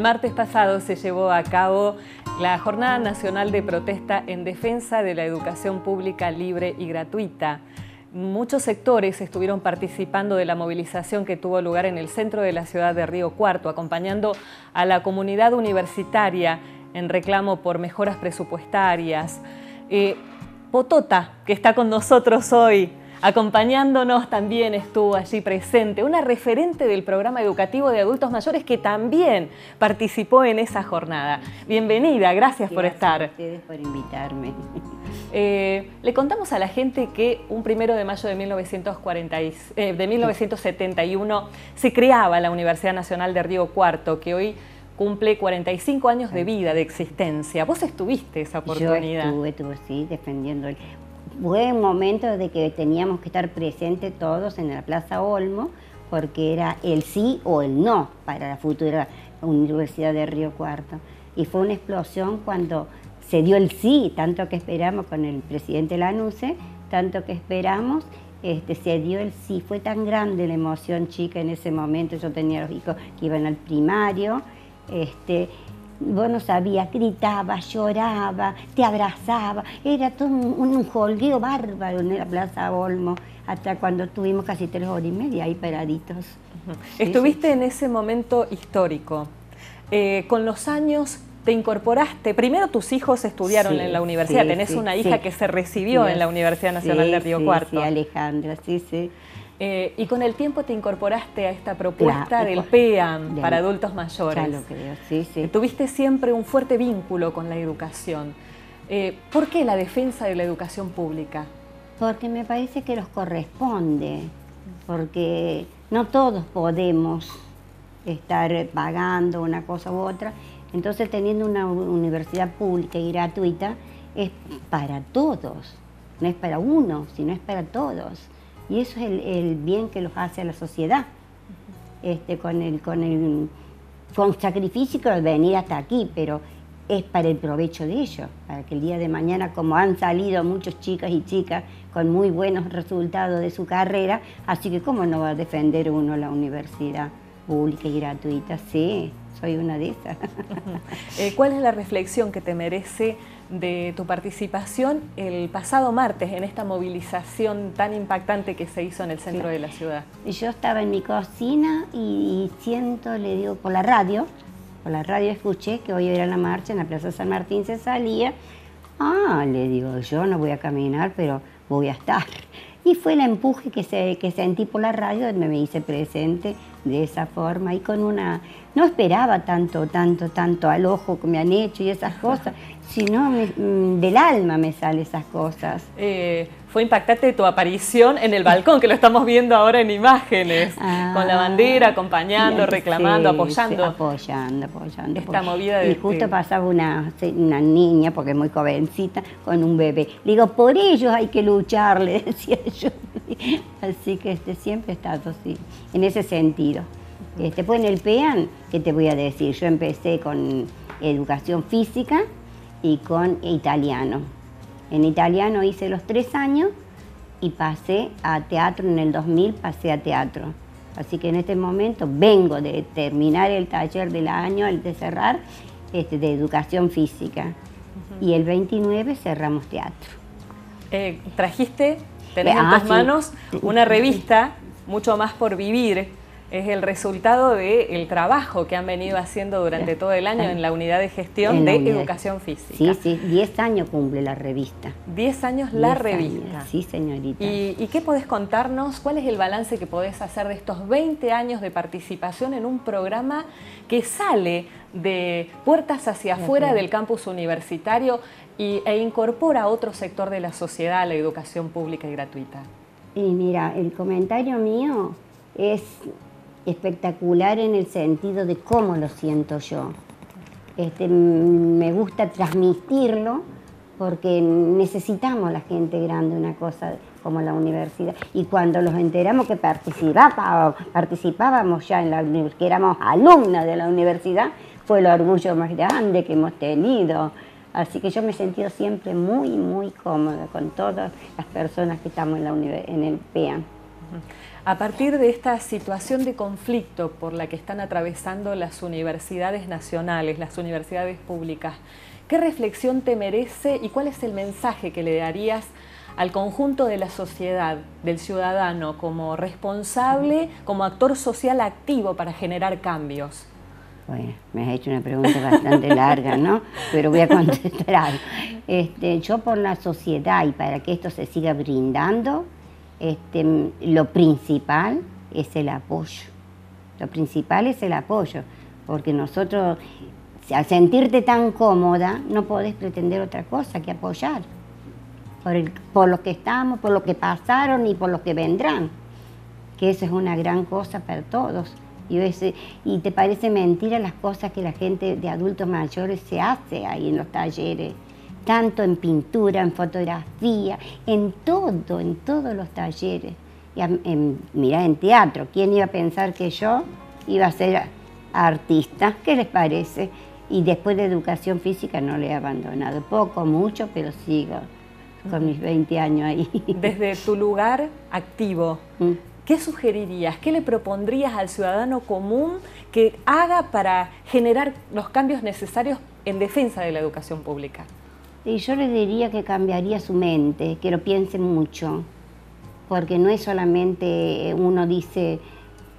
El martes pasado se llevó a cabo la Jornada Nacional de Protesta en Defensa de la Educación Pública Libre y Gratuita. Muchos sectores estuvieron participando de la movilización que tuvo lugar en el centro de la ciudad de Río Cuarto, acompañando a la comunidad universitaria en reclamo por mejoras presupuestarias. Eh, Potota, que está con nosotros hoy, Acompañándonos también estuvo allí presente una referente del programa educativo de adultos mayores que también participó en esa jornada. Bienvenida, gracias, por estar. Gracias a ustedes por invitarme. Eh, le contamos a la gente que un primero de mayo de, 1940, eh, de 1971 se creaba la Universidad Nacional de Río Cuarto, que hoy cumple 45 años de vida, de existencia. Vos estuviste esa oportunidad. Yo estuve, estuve sí, defendiendo el fue un momento de que teníamos que estar presentes todos en la Plaza Olmo, porque era el sí o el no para la futura Universidad de Río Cuarto. Y fue una explosión cuando se dio el sí, tanto que esperamos con el presidente Lanusse, tanto que esperamos, este, se dio el sí. Fue tan grande la emoción chica en ese momento, yo tenía los hijos que iban al primario, este, vos no sabías, gritaba, lloraba, te abrazaba, era todo un, un holgueo bárbaro en la Plaza Olmo, hasta cuando estuvimos casi tres horas y media ahí paraditos. Estuviste en ese momento histórico. Eh, con los años te incorporaste, primero tus hijos estudiaron en la universidad, tenés una hija que se recibió en la Universidad Nacional de Río Cuarto. Sí, Alejandra, sí, sí. Eh, y con el tiempo te incorporaste a esta propuesta del PEAM para adultos mayores. Ya lo creo, sí, sí. Tuviste siempre un fuerte vínculo con la educación. Eh, ¿Por qué la defensa de la educación pública? Porque me parece que nos corresponde, porque no todos podemos estar pagando una cosa u otra. Entonces, teniendo una universidad pública y gratuita, es para todos, no es para uno, sino es para todos. Y eso es el, bien que los hace a la sociedad, este, con, el, con, el, con sacrificio que venir hasta aquí, pero es para el provecho de ellos, para que el día de mañana, como han salido muchos chicas y chicas con muy buenos resultados de su carrera, así que cómo no va a defender uno la universidad pública y gratuita, sí, soy una de esas. Eh, ¿Cuál es la reflexión que te merece de tu participación el pasado martes en esta movilización tan impactante que se hizo en el centro de la ciudad? Yo estaba en mi cocina y siento, le digo, por la radio, por la radio escuché que hoy era la marcha en la Plaza San Martín se salía. Ah, le digo, yo no voy a caminar, pero voy a estar. Y fue el empuje que, se, que sentí por la radio, me hice presente de esa forma y con una... No esperaba tanto, tanto, tanto al ojo que me han hecho y esas cosas, sino mm, del alma me salen esas cosas. Eh, fue impactante tu aparición en el balcón, que lo estamos viendo ahora en imágenes, con la bandera, acompañando, reclamando, apoyando. apoyando, apoyando. Esta movida de... Y justo pasaba una, una niña, porque es muy jovencita, con un bebé. Le digo, por ellos hay que luchar, le decía yo. Así que este, siempre he estado así, en ese sentido. Este, pues en el PEAN, ¿qué te voy a decir? Yo empecé con educación física y con italiano en italiano hice los tres años y pasé a teatro en el 2000, pasé a teatro. Así que en este momento vengo de terminar el taller del año, el de cerrar, este, de educación física. Y el 29 cerramos teatro. Eh, trajiste, tenés en ah, tus manos una revista, Mucho más por vivir, es el resultado del trabajo que han venido haciendo durante todo el año en la unidad de gestión de educación física. Sí, sí, 10 años cumple la revista. 10 años la revista. sí, señorita. ¿Y, qué podés contarnos? ¿Cuál es el balance que podés hacer de estos 20 años de participación en un programa que sale de puertas hacia afuera del campus universitario y, e incorpora a otro sector de la sociedad a la educación pública y gratuita? Y mira, el comentario mío es espectacular en el sentido de cómo lo siento yo. Este, me gusta transmitirlo porque necesitamos la gente grande una cosa como la universidad. Y cuando nos enteramos que participábamos, participábamos ya en la que éramos alumnas de la universidad, fue el orgullo más grande que hemos tenido. Así que yo me he sentido siempre muy, muy cómoda con todas las personas que estamos en, la en el PEAN. A partir de esta situación de conflicto por la que están atravesando las universidades nacionales, las universidades públicas, ¿qué reflexión te merece y cuál es el mensaje que le darías al conjunto de la sociedad, del ciudadano, como responsable, como actor social activo para generar cambios? Bueno, me has hecho una pregunta bastante larga, ¿no? Pero voy a contestar Este, yo por la sociedad y para que esto se siga brindando, este, lo principal es el apoyo. Lo principal es el apoyo, porque nosotros, al sentirte tan cómoda, no podés pretender otra cosa que apoyar. Por, el, por lo que estamos, por lo que pasaron y por lo que vendrán. Que eso es una gran cosa para todos. Y, y te parece mentira las cosas que la gente de adultos mayores se hace ahí en los talleres tanto en pintura, en fotografía, en todo, en todos los talleres. Y en, mira, en teatro, ¿quién iba a pensar que yo iba a ser artista? ¿Qué les parece? Y después de educación física no le he abandonado, poco, mucho, pero sigo con mis 20 años ahí. Desde tu lugar activo, mm. ¿qué sugerirías, qué le propondrías al ciudadano común que haga para generar los cambios necesarios en defensa de la educación pública? Y yo le diría que cambiaría su mente, que lo piense mucho, porque no es solamente uno dice,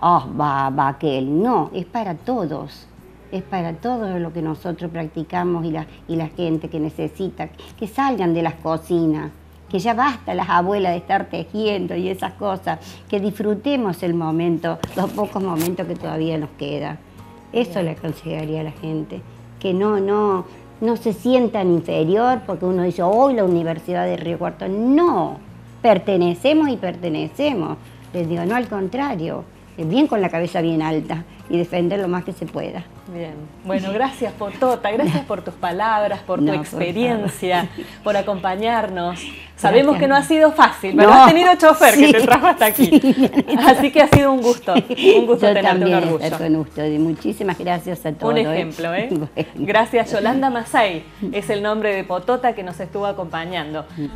oh, va, va aquel, no, es para todos, es para todo lo que nosotros practicamos y la, y la gente que necesita, que salgan de las cocinas, que ya basta las abuelas de estar tejiendo y esas cosas, que disfrutemos el momento, los pocos momentos que todavía nos queda. Eso le aconsejaría a la gente, que no, no, no se sientan inferior porque uno dice, hoy la Universidad de Río Cuarto. No, pertenecemos y pertenecemos. Les digo, no, al contrario, bien con la cabeza bien alta y defender lo más que se pueda. Bien, bueno, gracias Potota, gracias por tus palabras, por tu experiencia, por, acompañarnos. Sabemos que no ha sido fácil, pero has tenido chofer que te trajo hasta aquí. Así que ha sido un gusto, un gusto Yo tenerte también un orgullo. con usted y muchísimas gracias a todos. Un ¿eh? ejemplo, ¿eh? Gracias Yolanda Masay, es el nombre de Potota que nos estuvo acompañando. Mm.